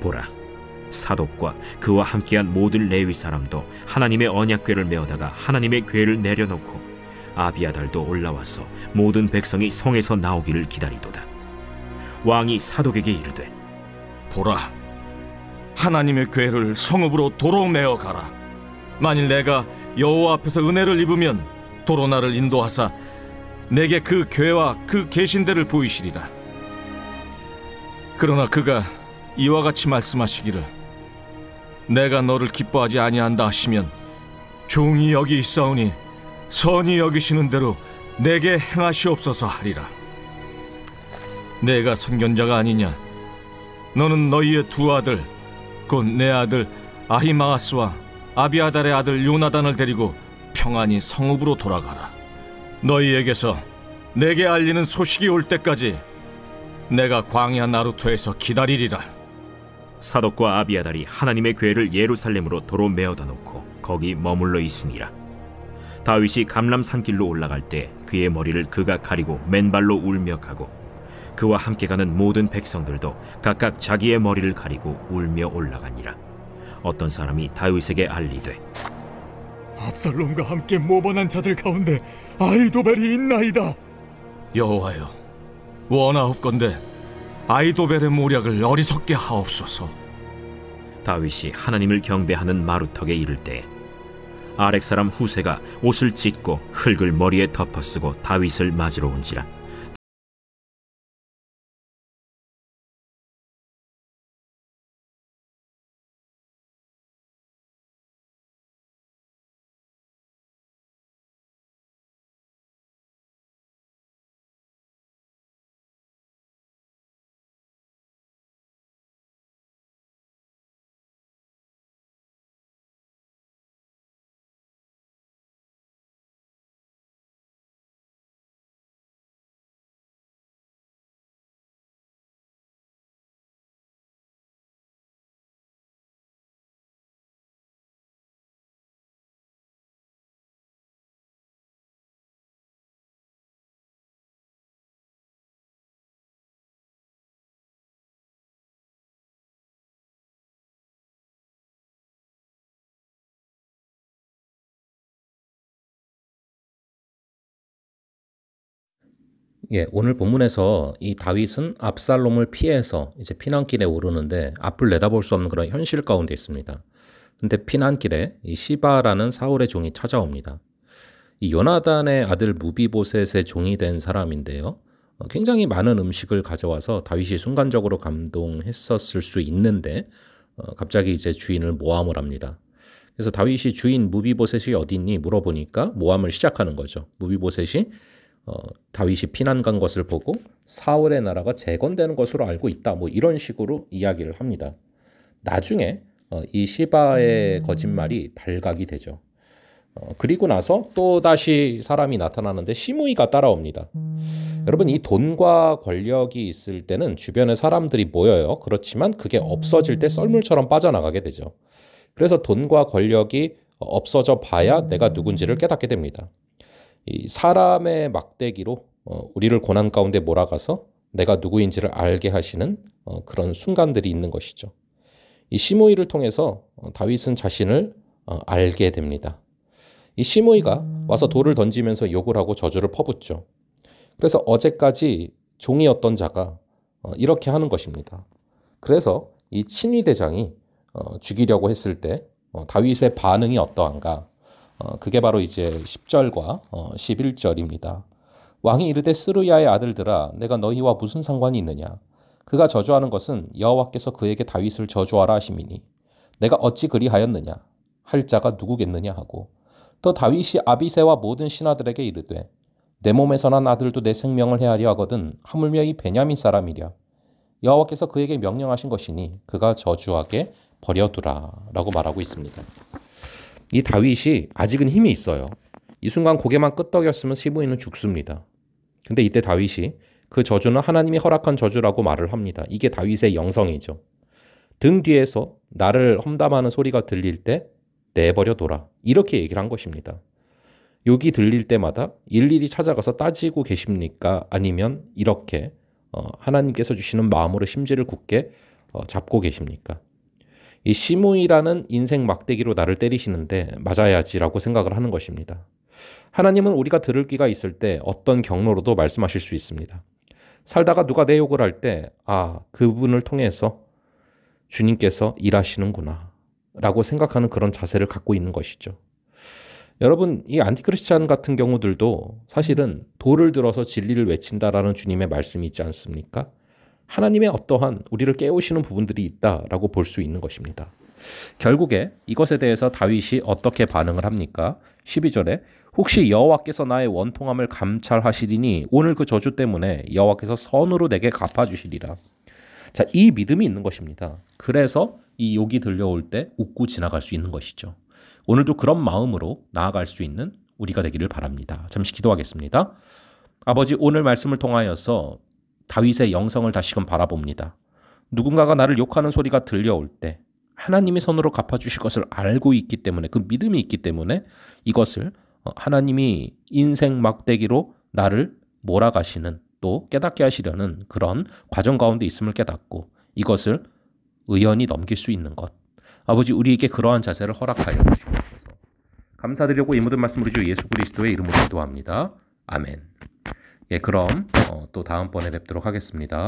보라 사독과 그와 함께한 모든 레위 사람도 하나님의 언약궤를 메어다가 하나님의 궤를 내려놓고 아비아달도 올라와서 모든 백성이 성에서 나오기를 기다리도다 왕이 사독에게 이르되 보라, 하나님의 궤를 성읍으로 도로 메어 가라. 만일 내가 여호와 앞에서 은혜를 입으면 도로 나를 인도하사 내게 그 궤와 그 계신대를 보이시리라. 그러나 그가 이와 같이 말씀하시기를 내가 너를 기뻐하지 아니한다 하시면 종이 여기 있사오니 선이 여기시는 대로 내게 행하시옵소서 하리라. 내가 선견자가 아니냐? 너는 너희의 두 아들 곧 내 아들 아히마아스와 아비아달의 아들 요나단을 데리고 평안히 성읍으로 돌아가라. 너희에게서 내게 알리는 소식이 올 때까지 내가 광야 나루토에서 기다리리라. 사독과 아비아달이 하나님의 궤를 예루살렘으로 도로 메어다 놓고 거기 머물러 있으니라 다윗이 감람 산길로 올라갈 때 그의 머리를 그가 가리고 맨발로 울며 가고 그와 함께 가는 모든 백성들도 각각 자기의 머리를 가리고 울며 올라가니라 어떤 사람이 다윗에게 알리되 압살롬과 함께 모반한 자들 가운데 아이도벨이 있나이다. 여호와여, 원하옵건대 아이도벨의 모략을 어리석게 하옵소서. 다윗이 하나님을 경배하는 마루턱에 이를 때 아렉 사람 후세가 옷을 찢고 흙을 머리에 덮어쓰고 다윗을 맞으러 온지라 예, 오늘 본문에서 이 다윗은 압살롬을 피해서 이제 피난길에 오르는데 앞을 내다볼 수 없는 그런 현실 가운데 있습니다. 근데 피난길에 이 시바라는 사울의 종이 찾아옵니다. 이 요나단의 아들 무비보셋의 종이 된 사람인데요. 어, 굉장히 많은 음식을 가져와서 다윗이 순간적으로 감동했었을 수 있는데 어, 갑자기 이제 주인을 모함을 합니다. 그래서 다윗이 주인 무비보셋이 어디 있니 물어보니까 모함을 시작하는 거죠. 무비보셋이 어, 다윗이 피난 간 것을 보고 사울의 나라가 재건되는 것으로 알고 있다. 뭐 이런 식으로 이야기를 합니다. 나중에 어, 이 시바의 거짓말이 발각이 되죠. 어, 그리고 나서 또 다시 사람이 나타나는데 시므이가 따라옵니다. 여러분 이 돈과 권력이 있을 때는 주변에 사람들이 모여요. 그렇지만 그게 없어질 때 썰물처럼 빠져나가게 되죠. 그래서 돈과 권력이 없어져 봐야 내가 누군지를 깨닫게 됩니다. 이 사람의 막대기로 어, 우리를 고난 가운데 몰아가서 내가 누구인지를 알게 하시는 어, 그런 순간들이 있는 것이죠. 이 시므이를 통해서 어, 다윗은 자신을 어, 알게 됩니다. 이 시므이가 와서 돌을 던지면서 욕을 하고 저주를 퍼붓죠. 그래서 어제까지 종이었던 자가 어, 이렇게 하는 것입니다. 그래서 이 친위 대장이 어, 죽이려고 했을 때 어, 다윗의 반응이 어떠한가? 어, 그게 바로 이제 10절과 어, 11절입니다. 왕이 이르되 스루야의 아들들아 내가 너희와 무슨 상관이 있느냐 그가 저주하는 것은 여호와께서 그에게 다윗을 저주하라 하심이니 내가 어찌 그리하였느냐 할 자가 누구겠느냐 하고 또 다윗이 아비세와 모든 신하들에게 이르되 내 몸에서 난 아들도 내 생명을 헤아려 하거든 하물며 이 베냐민 사람이랴 여호와께서 그에게 명령하신 것이니 그가 저주하게 버려두라라고 말하고 있습니다. 이 다윗이 아직은 힘이 있어요. 이 순간 고개만 끄덕였으면 시부인은 죽습니다. 근데 이때 다윗이 그 저주는 하나님이 허락한 저주라고 말을 합니다. 이게 다윗의 영성이죠. 등 뒤에서 나를 험담하는 소리가 들릴 때 내버려 둬라. 이렇게 얘기를 한 것입니다. 욕이 들릴 때마다 일일이 찾아가서 따지고 계십니까? 아니면 이렇게 어, 하나님께서 주시는 마음으로 심지를 굳게 어, 잡고 계십니까? 이 시무이라는 인생 막대기로 나를 때리시는데 맞아야지라고 생각을 하는 것입니다. 하나님은 우리가 들을 귀가 있을 때 어떤 경로로도 말씀하실 수 있습니다. 살다가 누가 내 욕을 할 때, 아, 그분을 통해서 주님께서 일하시는구나. 라고 생각하는 그런 자세를 갖고 있는 것이죠. 여러분, 이 안티크리스찬 같은 경우들도 사실은 돌을 들어서 진리를 외친다라는 주님의 말씀이 있지 않습니까? 하나님의 어떠한 우리를 깨우시는 부분들이 있다라고 볼 수 있는 것입니다. 결국에 이것에 대해서 다윗이 어떻게 반응을 합니까? 12절에 혹시 여호와께서 나의 원통함을 감찰하시리니 오늘 그 저주 때문에 여호와께서 선으로 내게 갚아 주시리라. 자, 이 믿음이 있는 것입니다. 그래서 이 욕이 들려올 때 웃고 지나갈 수 있는 것이죠. 오늘도 그런 마음으로 나아갈 수 있는 우리가 되기를 바랍니다. 잠시 기도하겠습니다. 아버지 오늘 말씀을 통하여서 다윗의 영성을 다시금 바라봅니다. 누군가가 나를 욕하는 소리가 들려올 때 하나님이 선으로 갚아주실 것을 알고 있기 때문에 그 믿음이 있기 때문에 이것을 어, 하나님이 인생 막대기로 나를 몰아가시는 또 깨닫게 하시려는 그런 과정 가운데 있음을 깨닫고 이것을 의연히 넘길 수 있는 것. 아버지 우리에게 그러한 자세를 허락하여 주시옵소서. 감사드리고 이 모든 말씀 우리 주 예수 그리스도의 이름으로 기도합니다. 아멘. 예, 그럼 어, 또 다음번에 뵙도록 하겠습니다.